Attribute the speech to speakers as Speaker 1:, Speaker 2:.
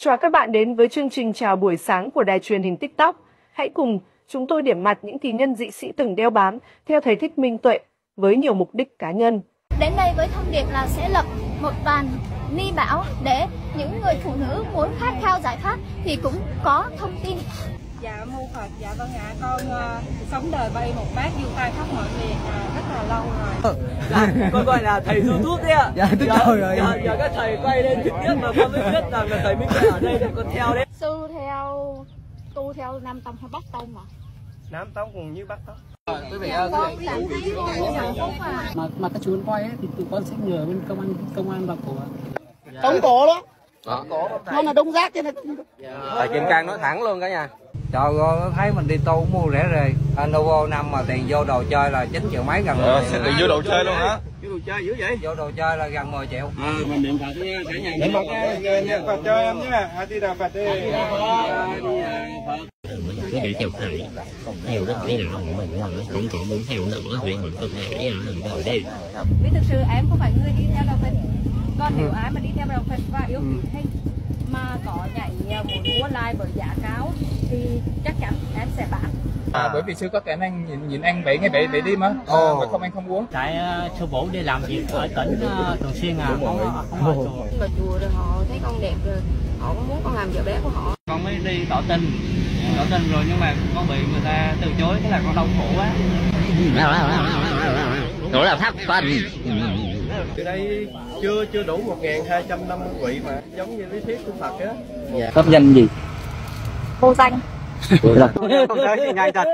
Speaker 1: Chào các bạn đến với chương trình chào buổi sáng của đài truyền hình TikTok. Hãy cùng chúng tôi điểm mặt những kỳ nhân dị sĩ từng đeo bám theo thầy Thích Minh Tuệ với nhiều mục đích cá nhân.
Speaker 2: Đến đây với thông điệp là sẽ lập một bàn ni bảo để những người phụ nữ muốn khát khao giải thoát thì cũng có thông tin.
Speaker 3: Dạ mô Phật, dạ vâng ạ, con uh, sống đời bay một bát du khai khắp mọi miền uh, rất là lâu rồi.
Speaker 4: Dạ, con gọi là thầy YouTube đấy ạ.
Speaker 5: Dạ, tôi trời ơi.
Speaker 4: Giờ, giờ các thầy quay lên trực tiếp mà con mới biết rằng là thầy Minh Tuệ ở đây để con theo đấy.
Speaker 2: Sư theo tu theo Nam Tông hay Bắc Tông mà?
Speaker 4: Nam Tông cùng như Bắc Tông.
Speaker 5: Quý vị
Speaker 2: Dạ, à.
Speaker 6: mà mà các chú quay ấy, thì tụi con sẽ nhờ bên công an công an vào cổ
Speaker 5: tống cổ đó
Speaker 4: Đó.
Speaker 5: nó là đông rác cho nên
Speaker 7: Thầy Kim Cang nói thẳng luôn cả nhà
Speaker 8: Trời ơi, thấy mình đi tu mua rẻ rề. Anh Novo năm mà tiền vô đồ chơi là 9 triệu mấy gần 10
Speaker 7: Ờ,
Speaker 8: triệu.
Speaker 7: tiền vô đồ chơi luôn hả?
Speaker 4: Cái đồ chơi dữ vậy?
Speaker 8: Vô đồ chơi là gần 10 triệu.
Speaker 6: à, mình niệm phật nha cả nhà
Speaker 4: Để một niệm Phật cho em nhé. A Di Đà Phật đi.
Speaker 9: cứ đi theo thầy theo đó cái nào của mình làm cũng cũng muốn theo nữa chuyện mình không cái nào mình rồi đi
Speaker 3: Vì thực sự em không phải người đi theo đạo Phật. Còn nếu ai mà đi theo đạo Phật và yêu quý hay mà có nhảy muốn mua like với giá cao thì chắc chắn em sẽ bán.
Speaker 10: À, bởi vì sư có khả năng nhìn, nhìn ăn vậy ngay vậy vậy đi mà không ăn không uống.
Speaker 6: Tại uh, sư vũ đi làm việc ở tỉnh uh, thường xuyên à không không ở chùa.
Speaker 11: Mà chùa rồi họ thấy con đẹp rồi họ cũng muốn con làm vợ bé của họ.
Speaker 6: Con mới đi tỏ tình. Tỏ tình rồi nhưng mà con bị người ta từ chối thế là con đau khổ quá.
Speaker 9: Đó là thất tình
Speaker 4: Từ đây chưa chưa đủ 1250 vị mà giống như lý thuyết của Phật á.
Speaker 6: pháp danh gì
Speaker 2: Vô danh.
Speaker 4: Không thấy thì ngay thật.